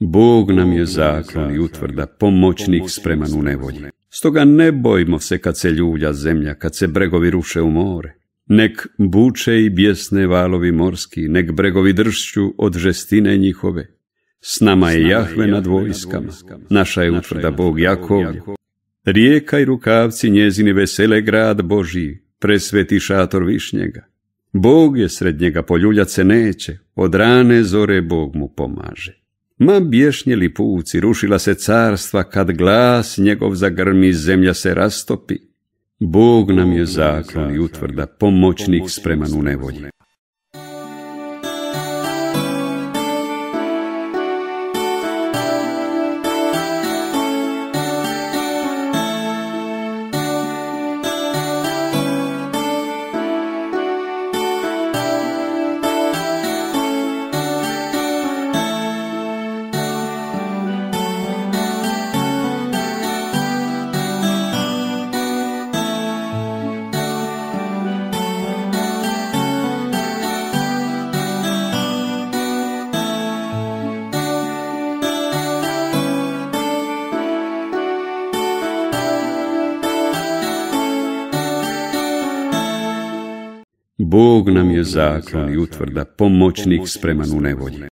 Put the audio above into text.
Bog nam je zaklon i utvrda, pomoćnik spreman u nevolji. Stoga ne bojmo se kad se ljulja zemlja, kad se bregovi ruše u more. Nek buče i bjesne valovi morski, nek bregovi dršću od žestine njihove. S nama je Jahve nad vojskama, naša je utvrda Bog Jakov. Rijeka i rukavci njezini vesele grad Božiji, presveti šator višnjega. Bog je sred njega, poljuljat se neće, od rane zore Bog mu pomaže. Ma bješnjeli puci, rušila se carstva, kad glas njegov zagrmi, zemlja se rastopi. Bog nam je zaklon i utvrda, pomoćnik spreman u nevolji. Bog nam je zaklon i utvrda, pomoćnik spreman u nevolji.